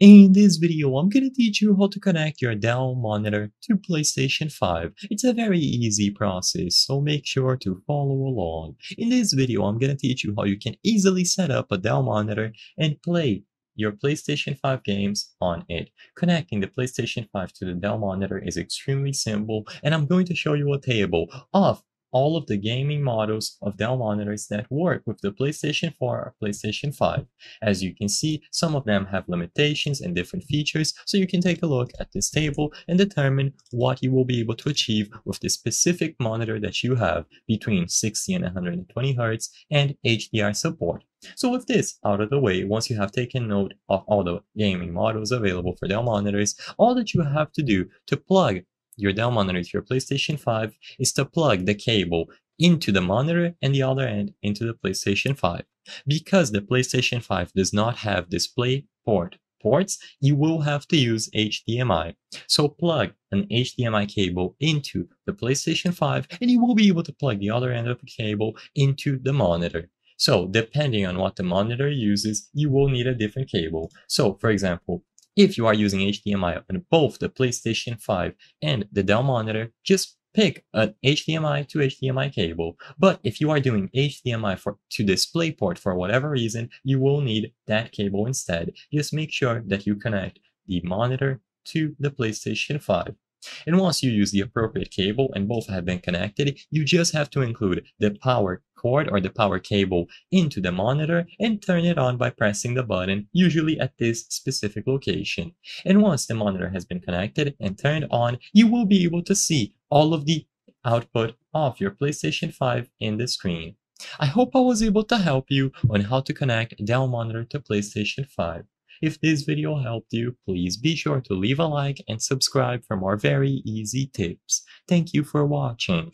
In this video, I'm gonna teach you how to connect your Dell monitor to PlayStation 5. It's a very easy process, so make sure to follow along. In this video, I'm gonna teach you how you can easily set up a Dell monitor and play your PlayStation 5 games on it. Connecting the PlayStation 5 to the Dell monitor is extremely simple, and I'm going to show you a table of all of the gaming models of Dell monitors that work with the PlayStation 4 or PlayStation 5. As you can see, some of them have limitations and different features, so you can take a look at this table and determine what you will be able to achieve with the specific monitor that you have between 60 and 120 Hz and HDR support. So with this out of the way, once you have taken note of all the gaming models available for Dell monitors, all that you have to do to plug your Dell monitor to your PlayStation 5 is to plug the cable into the monitor and the other end into the PlayStation 5. Because the PlayStation 5 does not have display port ports, you will have to use HDMI. So plug an HDMI cable into the PlayStation 5 and you will be able to plug the other end of the cable into the monitor. So depending on what the monitor uses, you will need a different cable. So for example, if you are using HDMI on both the PlayStation 5 and the Dell monitor, just pick an HDMI to HDMI cable. But if you are doing HDMI for to DisplayPort for whatever reason, you will need that cable instead. Just make sure that you connect the monitor to the PlayStation 5. And once you use the appropriate cable and both have been connected, you just have to include the power cord or the power cable into the monitor and turn it on by pressing the button, usually at this specific location. And once the monitor has been connected and turned on, you will be able to see all of the output of your PlayStation 5 in the screen. I hope I was able to help you on how to connect Dell monitor to PlayStation 5. If this video helped you, please be sure to leave a like and subscribe for more very easy tips. Thank you for watching.